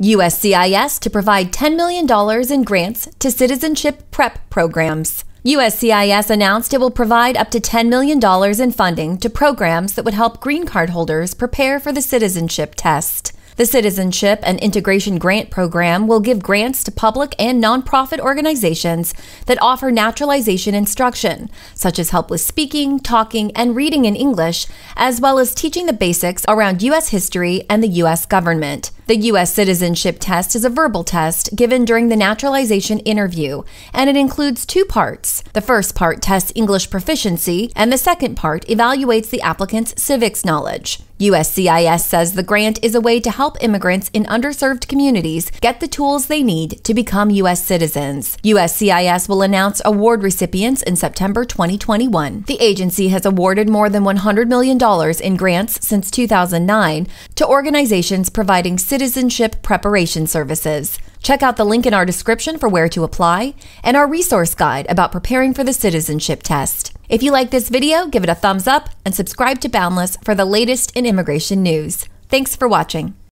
USCIS to provide $10 million in grants to citizenship prep programs. USCIS announced it will provide up to $10 million in funding to programs that would help green card holders prepare for the citizenship test. The Citizenship and Integration Grant Program will give grants to public and nonprofit organizations that offer naturalization instruction, such as help with speaking, talking, and reading in English, as well as teaching the basics around U.S. history and the U.S. government. The U.S. citizenship test is a verbal test given during the naturalization interview, and it includes two parts. The first part tests English proficiency, and the second part evaluates the applicant's civics knowledge. USCIS says the grant is a way to help immigrants in underserved communities get the tools they need to become U.S. citizens. USCIS will announce award recipients in September 2021. The agency has awarded more than $100 million in grants since 2009 to organizations providing citizenship preparation services. Check out the link in our description for where to apply and our resource guide about preparing for the citizenship test. If you like this video, give it a thumbs up and subscribe to Boundless for the latest in immigration news. Thanks for watching.